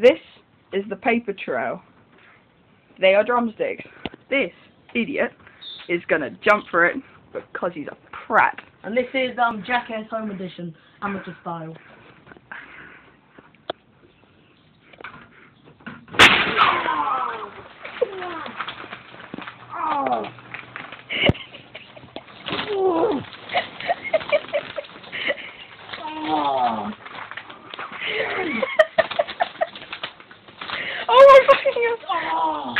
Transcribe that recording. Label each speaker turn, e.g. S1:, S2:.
S1: This is the paper trail. They are drumsticks. This idiot is gonna jump for it because he's a prat.
S2: And this is um Jackass Home Edition, amateur style. Oh. Oh.